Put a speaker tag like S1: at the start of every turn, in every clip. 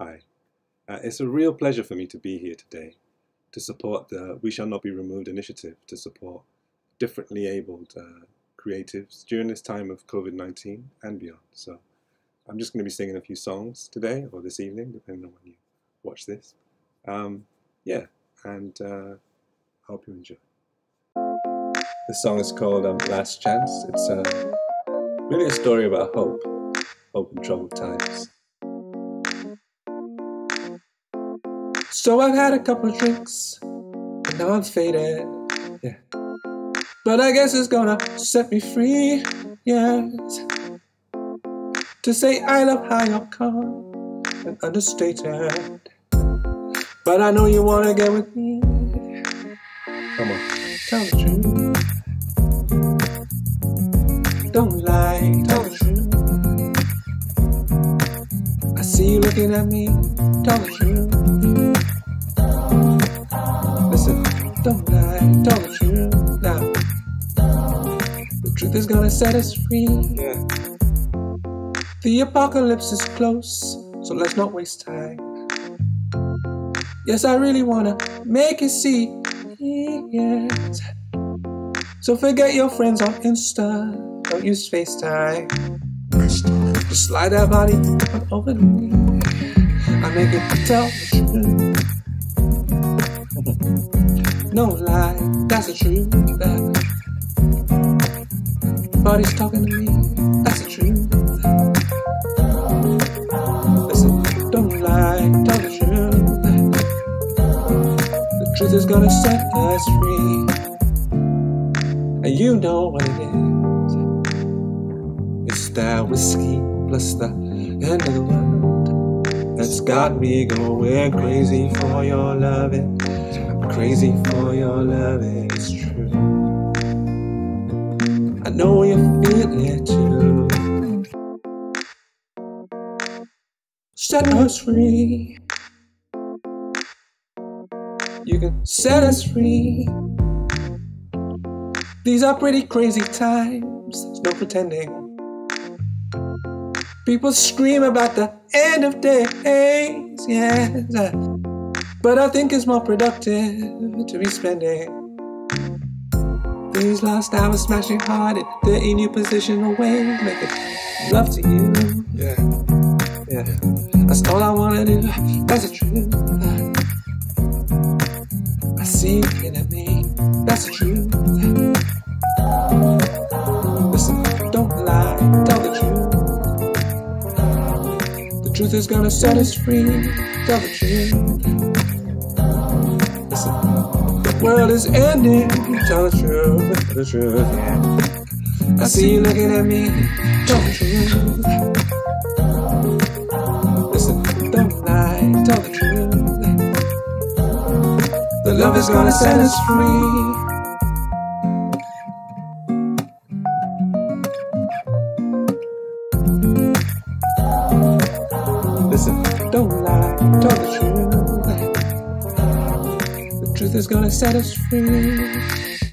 S1: Hi. Uh, it's a real pleasure for me to be here today to support the We Shall Not Be Removed initiative to support differently abled uh, creatives during this time of COVID 19 and beyond. So I'm just going to be singing a few songs today or this evening, depending on when you watch this. Um, yeah, and uh, I hope you enjoy. This song is called um, Last Chance. It's uh, really a story about hope, hope in troubled times. So I've had a couple of drinks, and now I'm faded. Yeah. But I guess it's gonna set me free, yes. To say I love how you're calm and understated. But I know you wanna get with me. Come on, tell the truth. Don't lie, tell the truth. I see you looking at me, tell the truth. Is gonna set us free. Yeah. The apocalypse is close, so let's not waste time. Yes, I really wanna make you see. Yes. So forget your friends on Insta, don't use FaceTime. Just slide that body on over to me. I make it tell the truth. No lie, that's the truth. That body's talking to me, that's the truth. Listen, don't lie, tell the truth. The truth is gonna set us free. And you know what it is. It's that whiskey plus the end of the world. That's got me going crazy for your loving. Crazy for your loving, it's true. I know you feel it too. Set us free. You can set us free. These are pretty crazy times, there's no pretending. People scream about the end of days, yes. But I think it's more productive to be spending these last hours smashing hard in the new position away, making love to you. Yeah, yeah. That's all I wanna do. That's the truth. I see you looking at me. That's the truth. Listen, don't lie. Tell the truth. The truth is gonna set us free. Tell the truth. World is ending. Tell the truth. The truth. I see you looking at me. Tell the truth. Listen, don't lie. Tell the truth. The love is gonna set us free.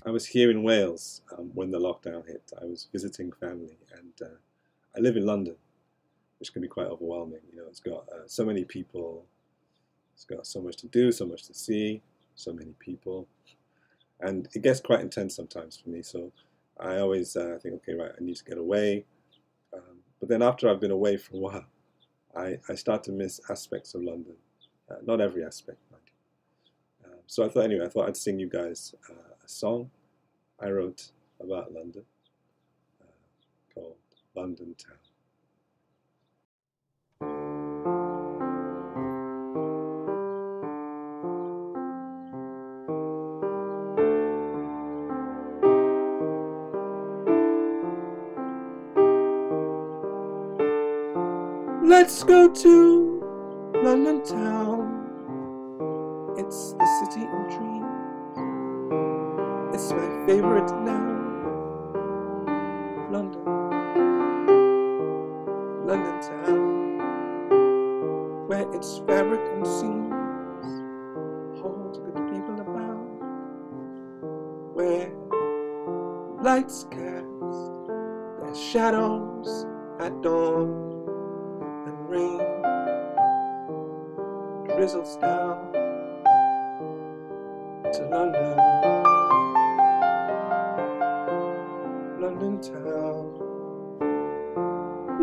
S1: I was here in Wales um, when the lockdown hit. I was visiting family, and uh, I live in London, which can be quite overwhelming. You know, it's got uh, so many people, it's got so much to do, so much to see, so many people, and it gets quite intense sometimes for me. So I always uh, think, okay, right, I need to get away. Um, but then after I've been away for a while, I, I start to miss aspects of London. Uh, not every aspect, so I thought, anyway, I thought I'd sing you guys uh, a song I wrote about London uh, called London Town. Let's go to London town. It's the city of dreams. It's my favorite now. London. London town. Where its fabric and seams holds good people about. Where lights cast their shadows at dawn and rain drizzles down to London, London town.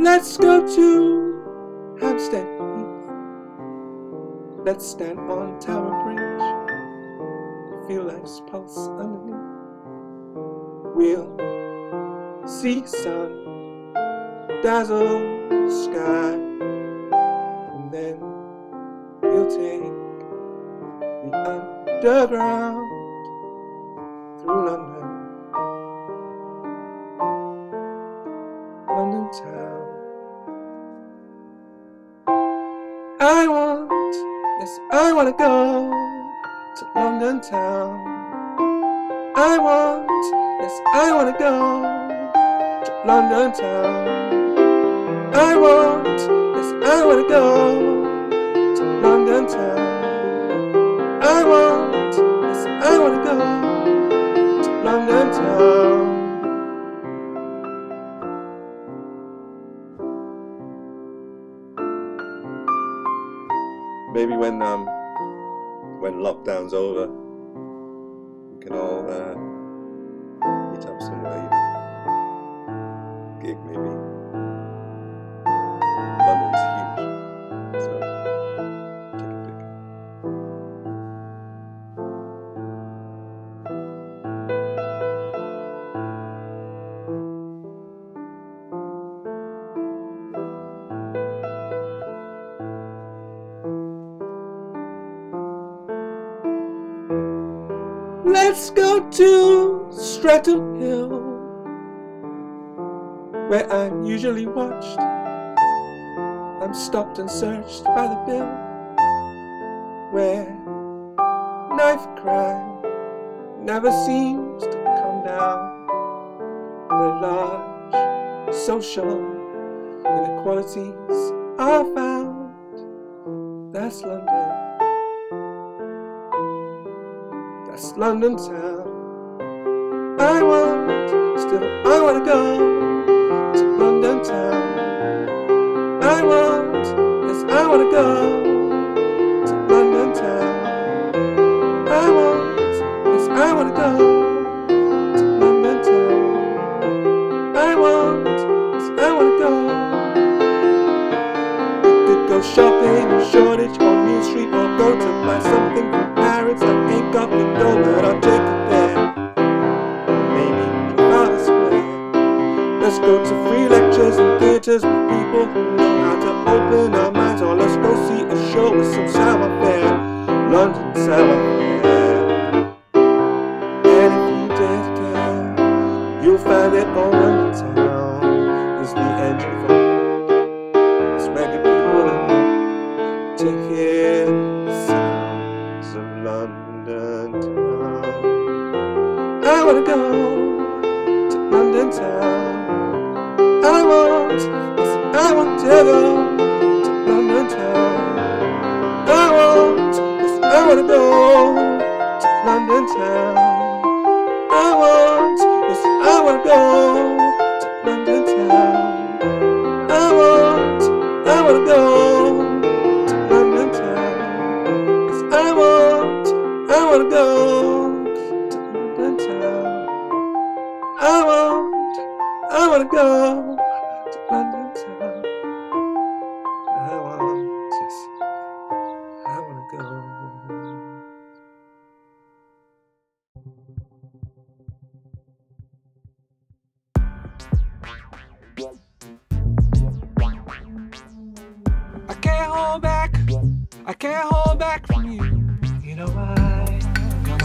S1: Let's go to Hampstead Let's stand on Tower Bridge. Feel life's pulse underneath. We'll see sun dazzle sky, and then we'll take underground through London, London town. I want, yes, I want to go to London town. I want, yes, I want to go to London town. I want, yes, I want to go when um when lockdown's over, Let's go to Streatham Hill, where I'm usually watched. I'm stopped and searched by the bill, where knife crime never seems to come down, where large social inequalities are found. That's London. That's London town. I want, still I want to go to London town. I want, yes I want to go with I wanna go to London town. I want, I wanna go to London town. I want, yes, I wanna go. I can't hold back. I can't hold back from you. You know why?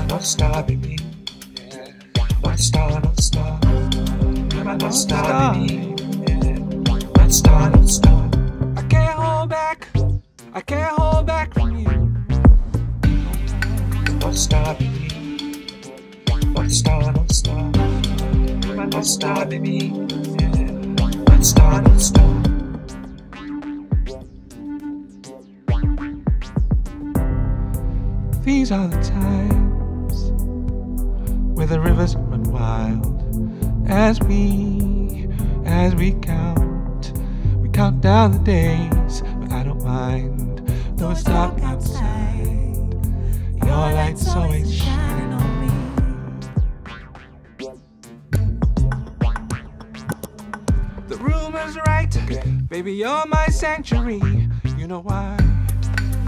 S1: North Star, baby. Yeah. North Star, North Star. You're my North Star, baby. Yeah. North Star, North Star. I can't hold back. I can't hold back from you. North Star, baby. North Star, North Star. You're my North Star, baby. Yeah. North Star, North Star. These are the times the rivers run wild as we, as we count. We count down the days, but I don't mind. Though it's dark outside, your light's always shining on me. The rumor's right, baby, you're my sanctuary. You know why?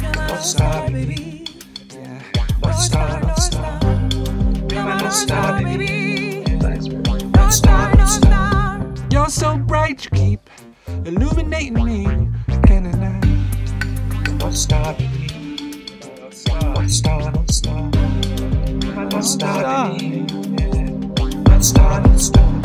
S2: North Star, baby.
S1: Yeah.
S2: North Star.
S1: You're my North Star, baby.
S2: North Star, North Star.
S1: You're so bright, you keep illuminating me. Can't deny.
S2: North Star, baby. North Star, North Star. My North Star, baby. Yeah. North Star, North Star.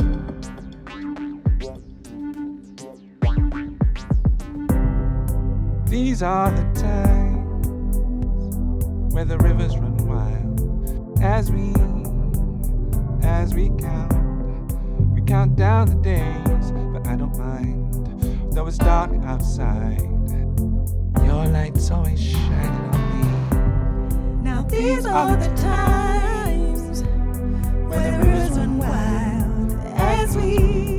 S1: These are the times where the rivers run wild as we, as we count. We count down the days, but I don't mind. Though it's dark outside, your light's always shining on me.
S3: Now these are the times where the rivers run wild as we,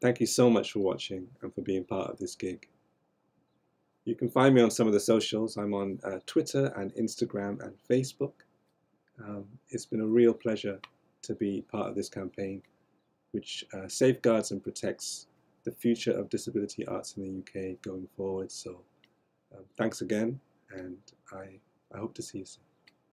S4: Thank you so much for watching and for being part of this gig. You can find me on some of the socials. I'm on uh, Twitter and Instagram and Facebook. Um, it's been a real pleasure to be part of this campaign, which uh, safeguards and protects the future of disability arts in the UK going forward. So, um, thanks again, and I, I hope to see you soon.